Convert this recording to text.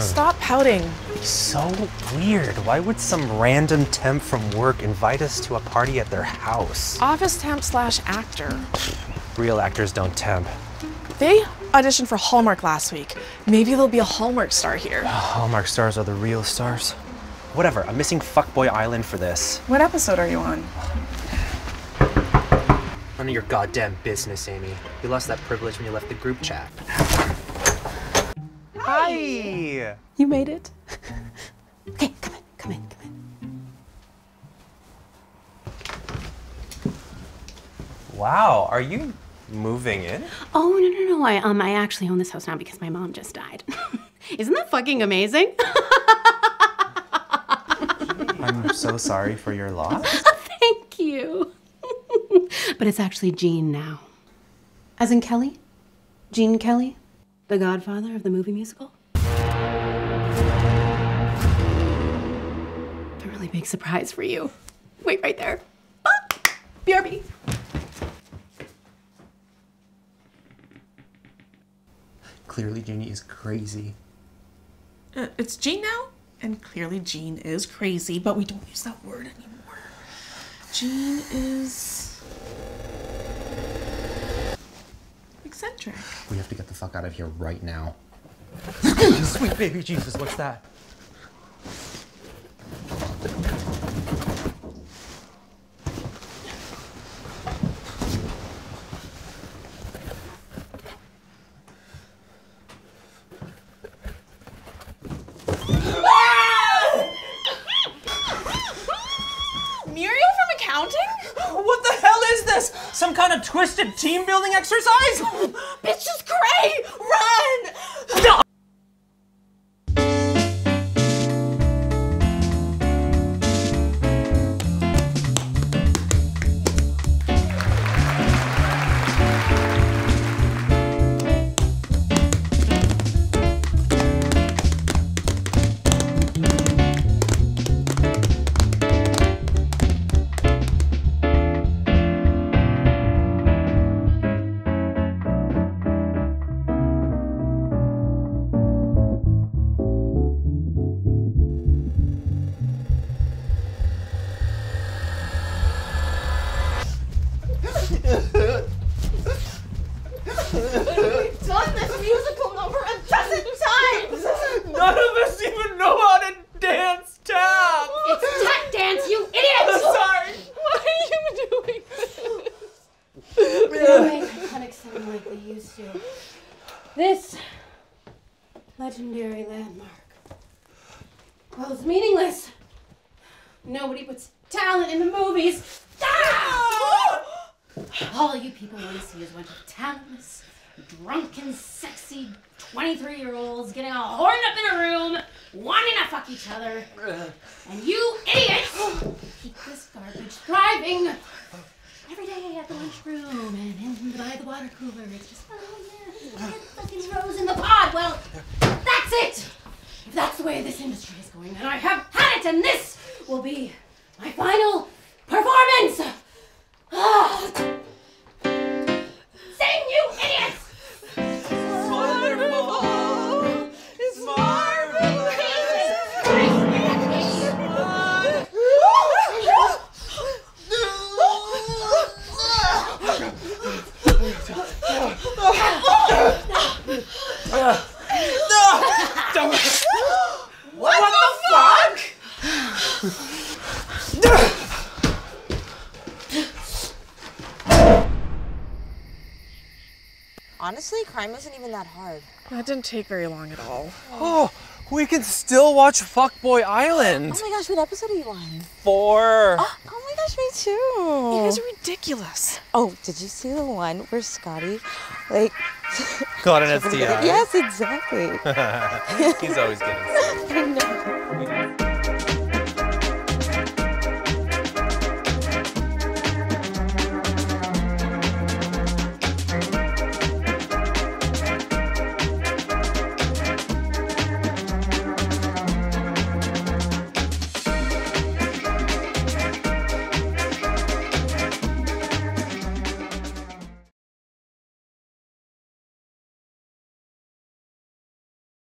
Stop pouting. So weird. Why would some random temp from work invite us to a party at their house? Office temp slash actor. Real actors don't temp. They auditioned for Hallmark last week. Maybe there'll be a Hallmark star here. Hallmark stars are the real stars. Whatever, I'm missing Fuckboy Island for this. What episode are you on? None of your goddamn business, Amy. You lost that privilege when you left the group chat. Hi! You made it. okay, come in, come in, come in. Wow, are you moving in? Oh no no no! I um I actually own this house now because my mom just died. Isn't that fucking amazing? I'm so sorry for your loss. Thank you. but it's actually Gene now. As in Kelly? Gene Kelly? The godfather of the movie musical? A really big surprise for you. Wait right there. Ah, BRB. Clearly, Jeannie is crazy. Uh, it's Jean now? And clearly Jean is crazy, but we don't use that word anymore. Jean is. Eccentric. We have to get the fuck out of here right now. Sweet baby Jesus, what's that? Muriel from accounting? What the hell is this? Some kind of twisted team building exercise? Bitch is cray! Run! To. This legendary landmark Well, it's meaningless. Nobody puts talent in the movies. Ah! All you people want to see is a bunch of talentless, drunken, sexy 23 year olds getting all horned up in a room, wanting to fuck each other. And you idiots keep this garbage thriving every day at the lunchroom and in by the water cooler. It's just, oh yeah, get fucking rose in the pod. Well, that's it. If that's the way this industry is going, then I have had it, and this will be my final Honestly, crime isn't even that hard. That didn't take very long at all. Oh, we can still watch Fuckboy Island. Oh my gosh, what episode are you on? Four. Oh, oh my gosh, me too. You guys are ridiculous. Oh, did you see the one where Scotty, like, Got an STI. yes, exactly. He's always getting sick. I know.